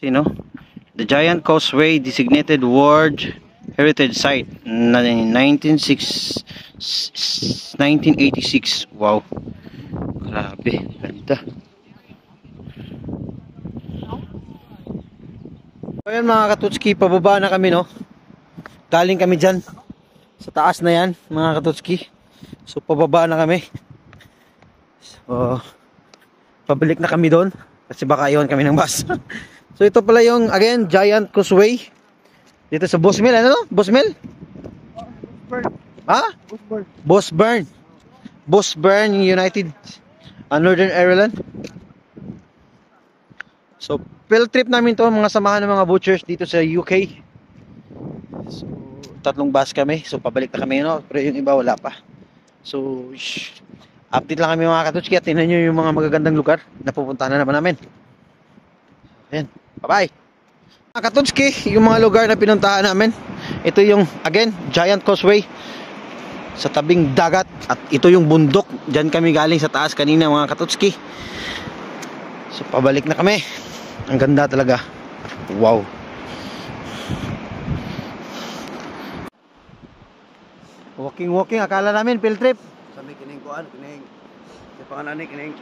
Sino? The Giant Causeway designated World Heritage Site na 1986 1986. Wow. Grabe, ganda. So yan mga katutski, pababa na kami no. Galing kami dyan. Sa taas na yan mga katutski. So pababa na kami. So pabalik na kami doon kasi baka iwan kami ng bus. so ito pala yung again Giant Causeway dito sa Bosmil ano to? Bosmil? Ha? Bosburn. Bosburn United uh, Northern Ireland. So field trip namin to mga samahan ng mga butchers dito sa UK. So tatlong bus kami. So pabalik na kami no, pero yung iba wala pa. So shh, update lang kami mga katutski at tingnan nyo yung mga magagandang lugar na pupuntahan na naman namin. Ayan, bye-bye! Mga katutski, yung mga lugar na pinuntahan namin, ito yung, again, Giant Causeway sa tabing dagat at ito yung bundok. Diyan kami galing sa taas kanina mga katutski. So pabalik na kami. Ang ganda talaga. Wow. Walking walking akala namin field trip. Sabi kining kuan, kining sa pangalan ni kining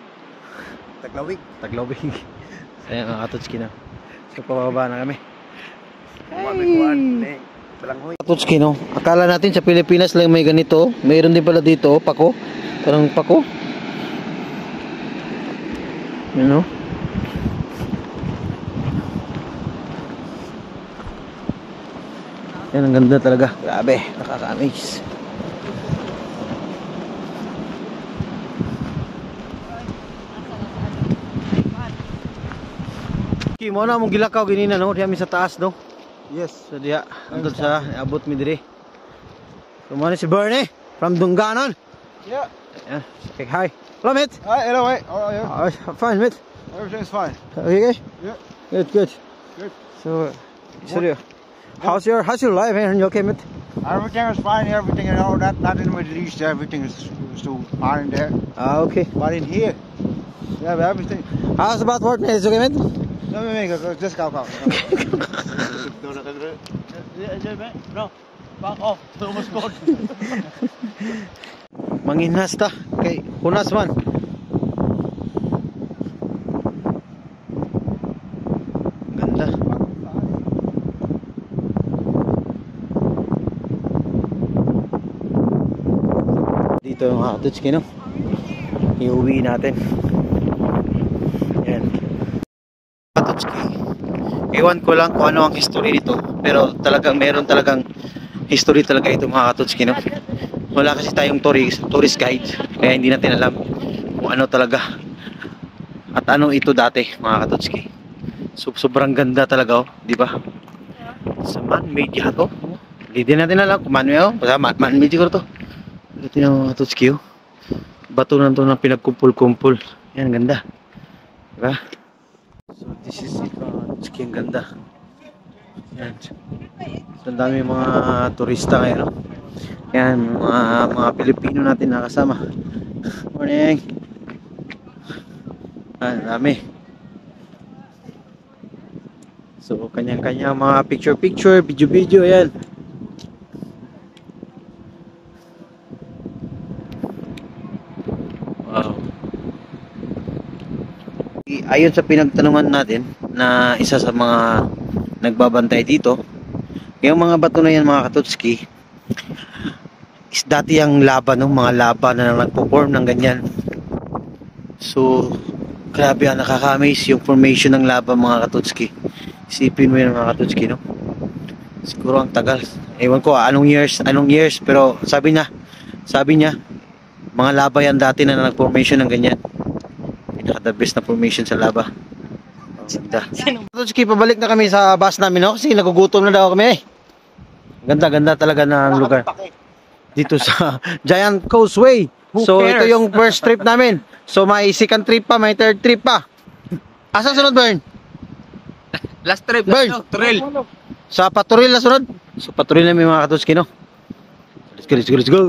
taglawig. Taglobing. Ayan mga katutski na. So pababa na kami. Balanghoy. Katutski no. Akala natin sa Pilipinas lang may ganito. Mayroon din pala dito, oh, pako. Parang pako. You know? Yan ang ganda talaga. Grabe, nakaka-amaze. Kimo na mong gilakaw ginina no, diha mi sa taas no. Yes. So diha, andun sa abot mi diri. So mo si Bernie from Dunganon. Yeah. Yeah, say hi. Hello mate. Hi, hello, wait. How are you? Uh, fine mate. Everything's fine. Okay, okay. Yeah. Good, good. Good. So, so yeah. how's your how's your life here? You okay mate? Everything is fine. Everything you know that not in the Middle East. Everything is still fine in there. Ah, okay. But in here, yeah, everything. How's about work mate? It's okay mate? Let me make a just go go. No, back off. Almost gone. Manginhas ta kay hunas man. Ganda. Dito yung mga katutski no. Iuwi natin. Yan. Ewan ko lang kung ano ang history nito. Pero talagang meron talagang history talaga ito mga katutski no wala kasi tayong tourist, tourist guide kaya hindi natin alam kung ano talaga at ano ito dati mga katotski so, sobrang ganda talaga oh, di ba sa man-made yan to hindi natin alam kung man-made oh. basta man- man-made siguro to ito yung mga katotski oh. bato na to na pinagkumpul-kumpul yan ganda di ba so this is katotski ang ganda yan so, dami mga turista ngayon oh. Yan, mga, mga Pilipino natin nakasama. Morning! Ah, dami. So, kanyang-kanya mga picture-picture, video-video, yan. Wow. Ayon sa pinagtanungan natin na isa sa mga nagbabantay dito, yung mga bato na yan mga katutski, is dati ang laba no? Mga laba na nagpo-form ng ganyan. So grabe ang nakaka-amaze yung formation ng laba mga katutski isipin mo yun mga katutski no? Siguro ang tagal. Ewan ko ah, anong years anong years pero sabi niya sabi niya mga laba yan dati na nag-formation ng ganyan pinaka the best na formation sa laba ang ganda katutski pabalik na kami sa bus namin no kasi nagugutom na daw kami eh ganda ganda talaga ng lugar dito sa Giant Causeway. So ito yung first trip namin. So may second trip pa, may third trip pa. Asa sunod, Bern? Last trip. Bird. No, Trail. Sa Paturil na sunod. So Paturil na may mga katuski, no? Let's go, let's go, let's go.